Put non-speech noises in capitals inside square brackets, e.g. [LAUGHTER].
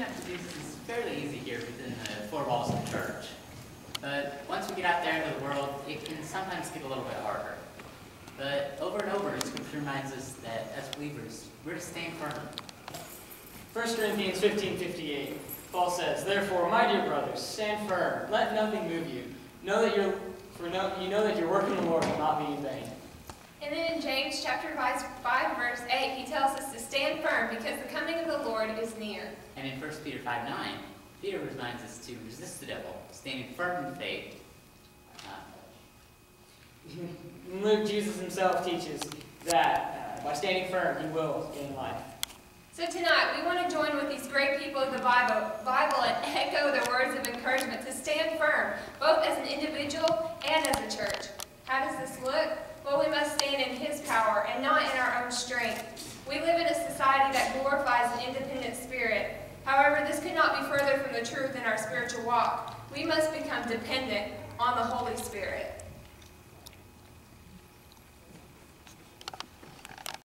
standing up to Jesus is fairly easy here within the four walls of the church. But once we get out there into the world, it can sometimes get a little bit harder. But over and over, Scripture reminds us that as believers, we're to stand firm. 1 Corinthians 15, 58. Paul says, Therefore, my dear brothers, stand firm. Let nothing move you. Know that you're, for no, you know that your work in the Lord will not be in vain. And then in James chapter 5, 5, verse 8, he tells us to stand firm because the coming of the Lord is near. And in 1 Peter 5 9, Peter reminds us to resist the devil, standing firm in faith. Uh, [LAUGHS] Luke, Jesus himself teaches that uh, by standing firm, he will gain life. So tonight, we want to join with these great people of the Bible, Bible and echo their words of encouragement to stand firm, both as an individual and as a church. How does this look? Well, we must stand in His power and not in our own strength. We live in a society that glorifies an independent spirit. However, this could not be further from the truth in our spiritual walk. We must become dependent on the Holy Spirit.